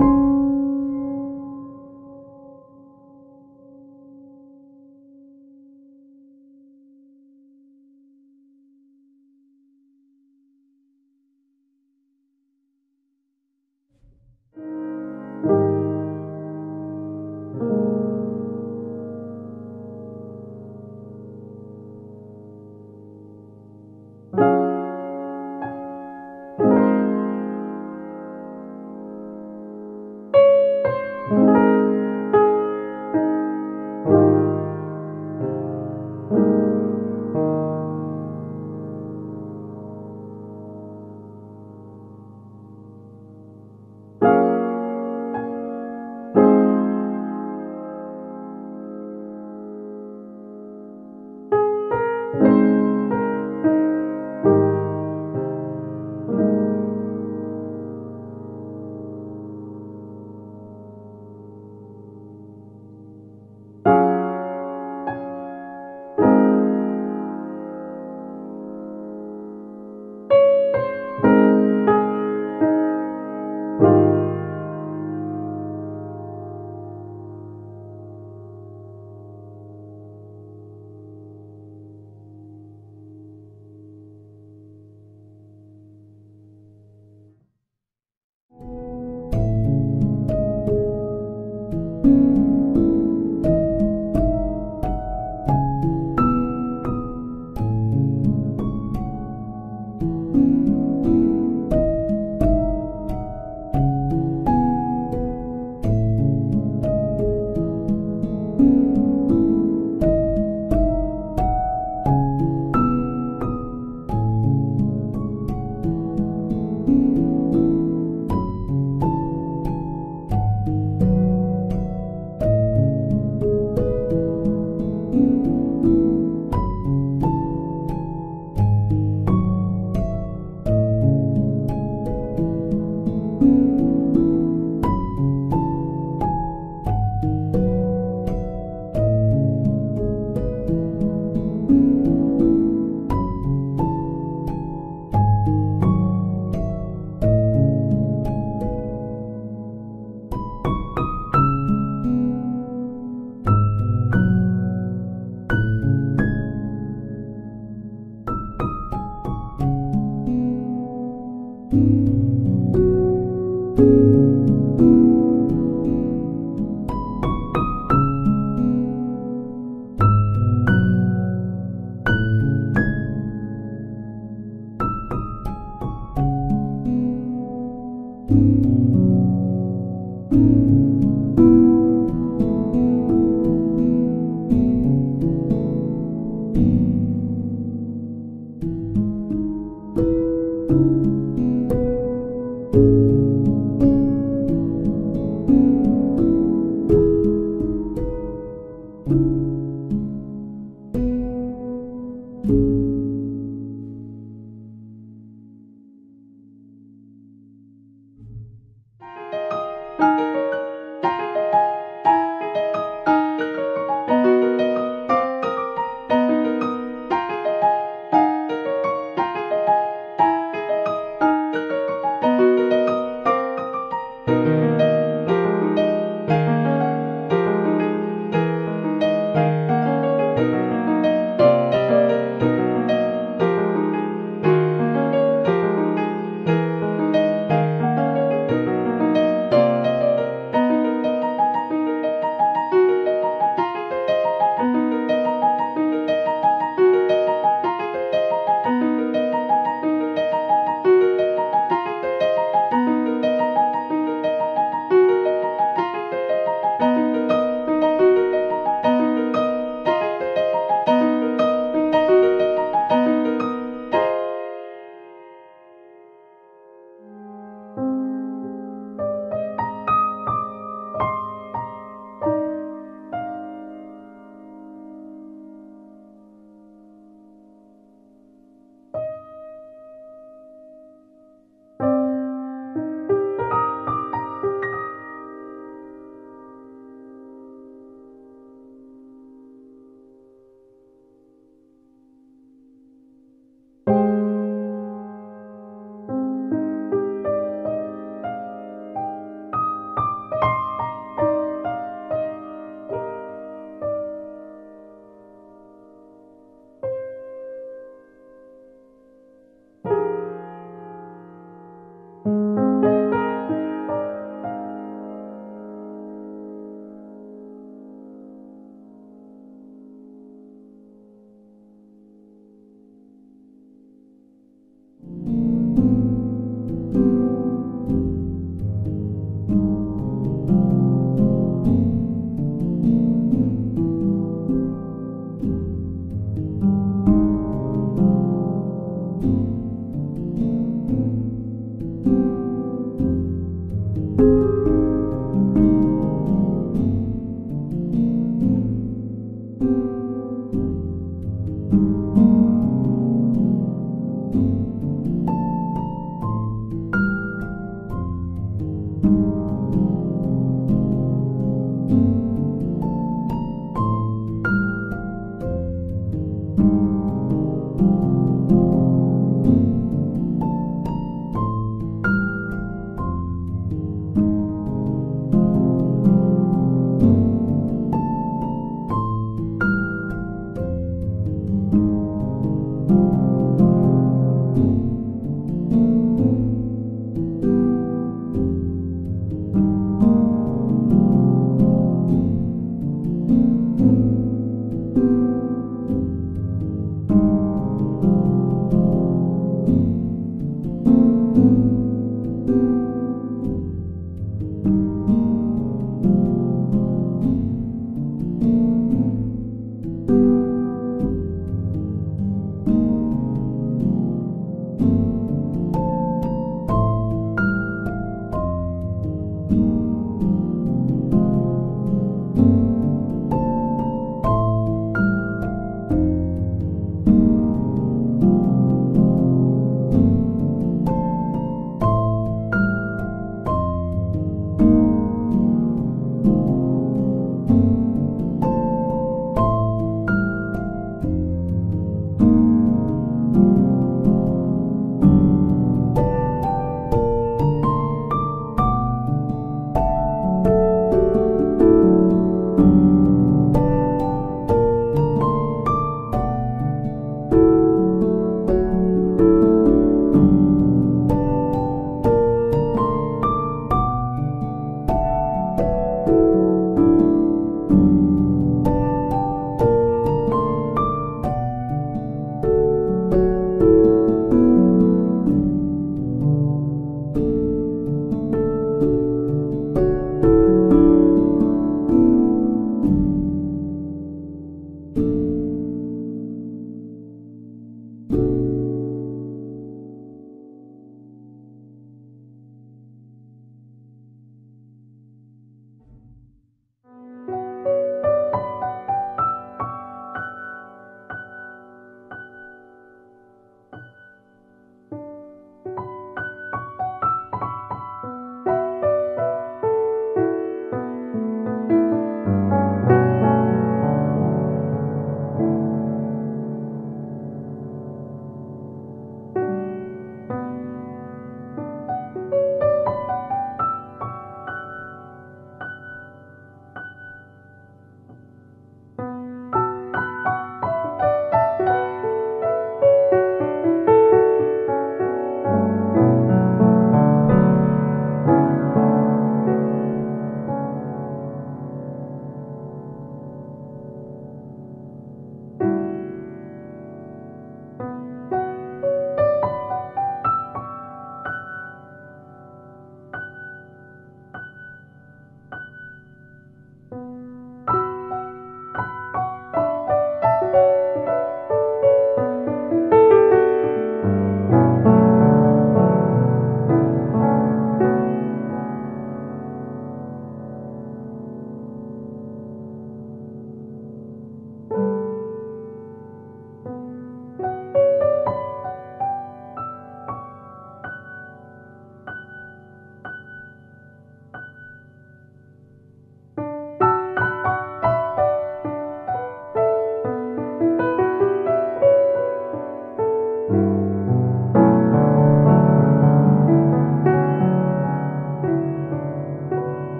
you.